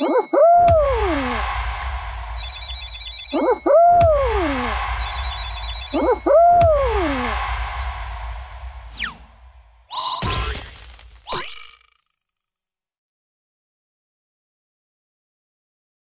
Woohoo!